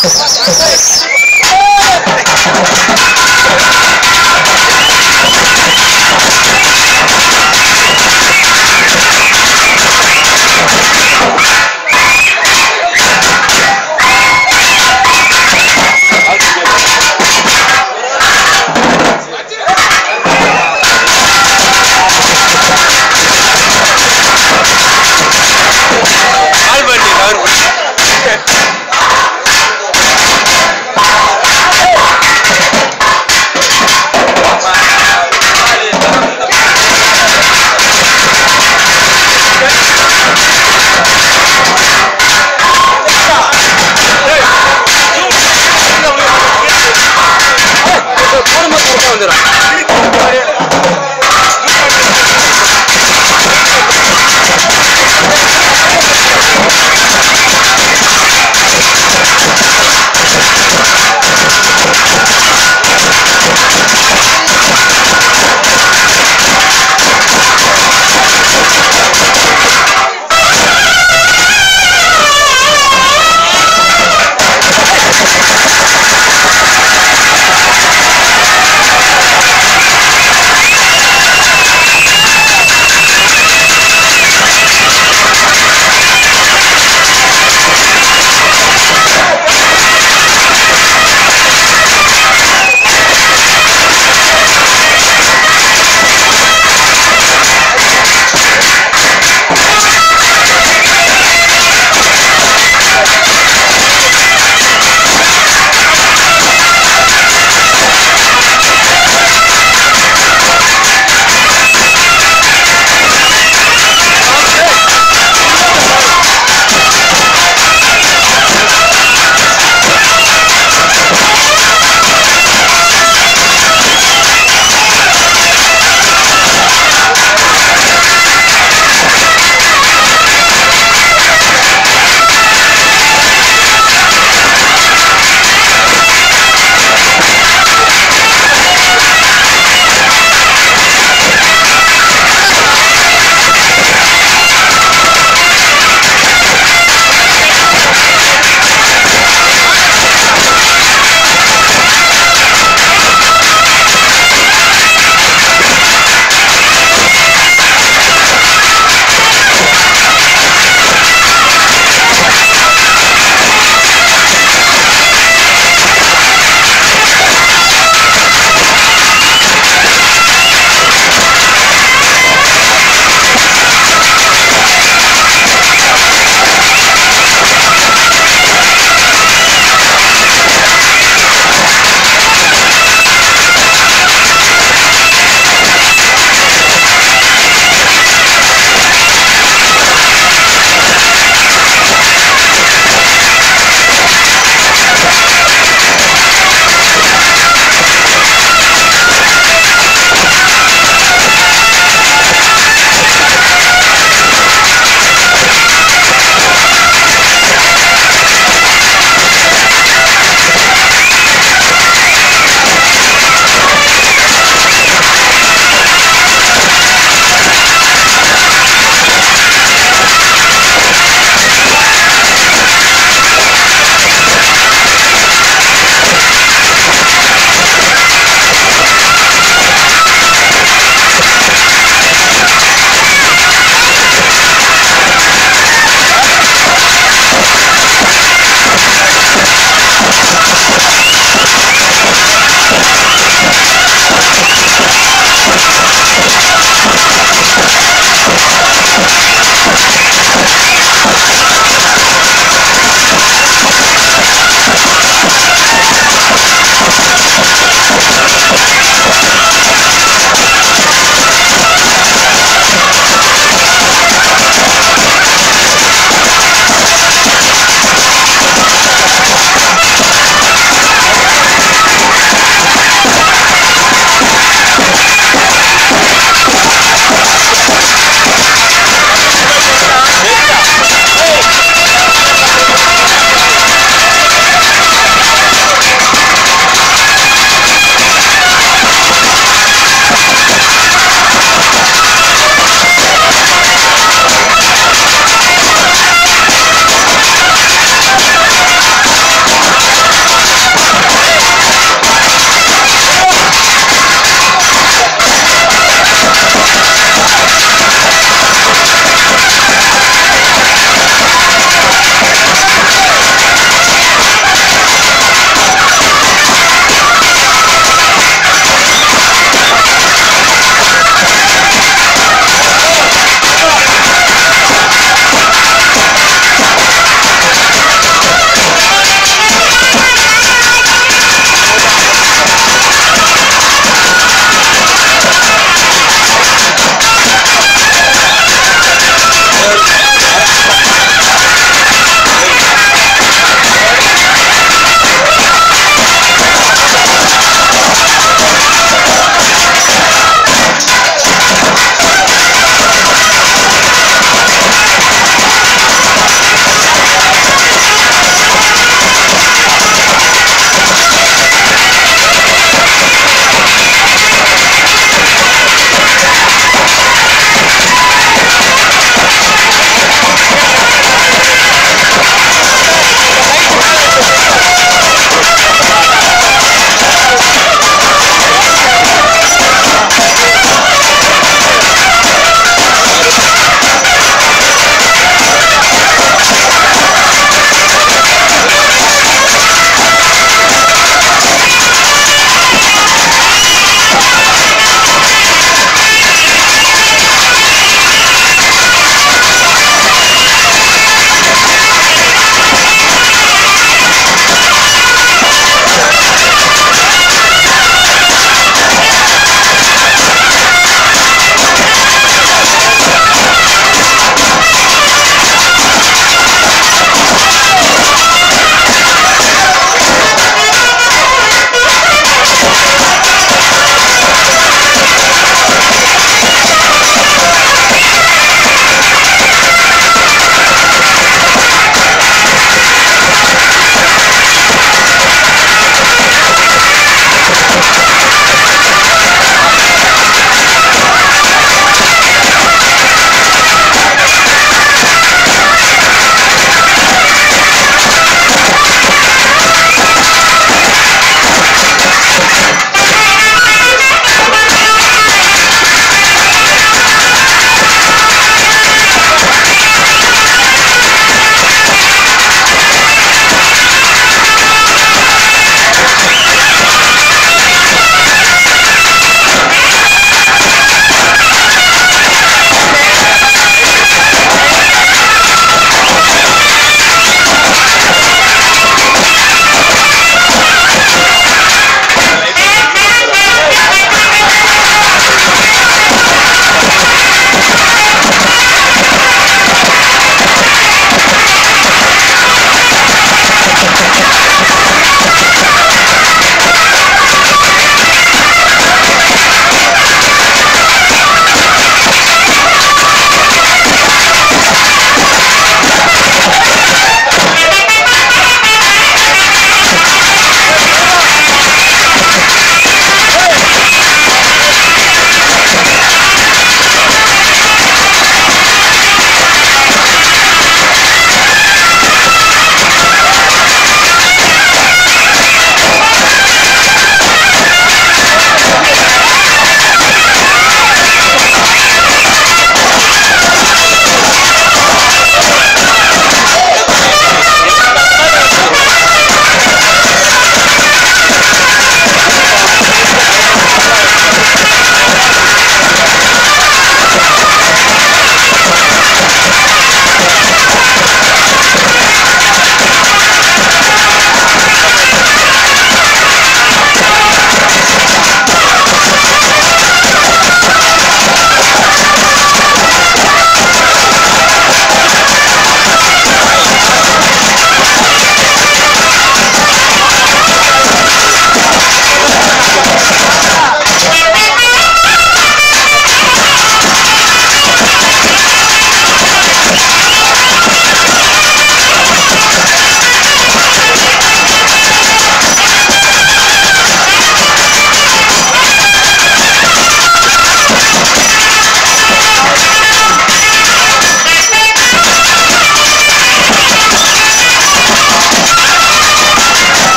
Vai, vai, vai.